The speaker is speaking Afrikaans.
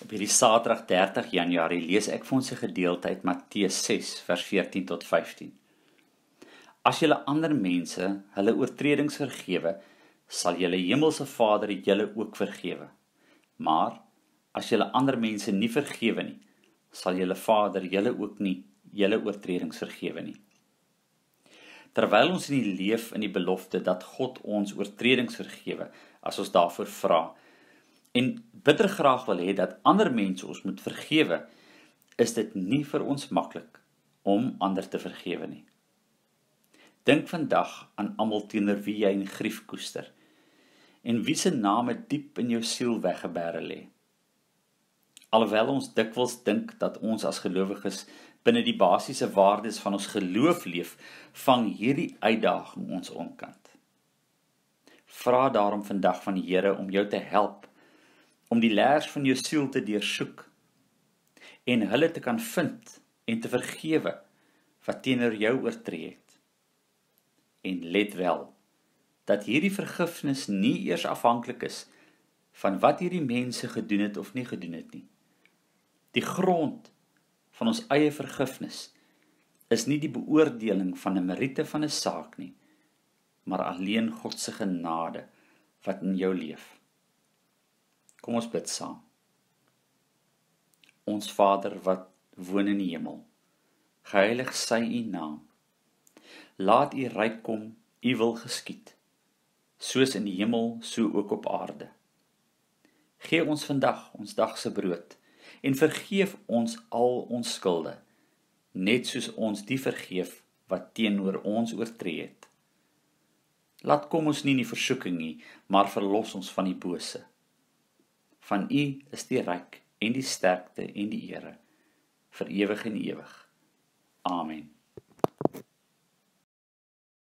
Op hierdie Saterdag 30 Januarie lees ek vir ons 'n gedeelte uit Matteus 6 vers 14 tot 15. As julle ander mense hulle oortredings vergewe, sal julle hemelse Vader julle ook vergewe. Maar as julle ander mense nie vergewe nie, sal julle Vader julle ook nie julle oortredings vergewe nie. Terwyl ons in die leef in die belofte dat God ons oortredings vergewe as ons daarvoor vra, en bitter graag wil hê dat ander mense ons moet vergewe, is dit nie vir ons maklik om ander te vergewe nie. Dink vandag aan almal teenoor wie jy 'n grief koester en wie se name diep in jou siel weggebêre lê. Alhoewel ons dikwels dink dat ons as gelowiges binne die basiese waardes van ons geloof leef, vang hierdie uitdaging ons onkant. Vra daarom vandag van die Here om jou te help om die leers van jou siel te deursoek en hulle te kan vind en te vergewe wat teenoor jou oortree het. En let wel dat hierdie vergifnis nie eers afhanklik is van wat hierdie mense gedoen het of nie gedoen het nie. Die grond van ons eie vergifnis is nie die beoordeling van 'n meriete van 'n saak nie, maar alleen God se genade wat in jou leef. Kom ons bid saam. Ons Vader wat woon in die hemel. Geheilig sy u naam. Laat u ryk kom, u wil geskied. Soos in die hemel, so ook op aarde. Gee ons vandag ons dagse brood en vergeef ons al ons skulde, net soos ons die vergeef wat teenoor ons oortree het. Laat kom ons nie in die versoeking nie, maar verlos ons van die bose. Van U is die ryk en die sterkte en die ere vir ewig en ewig. Amen.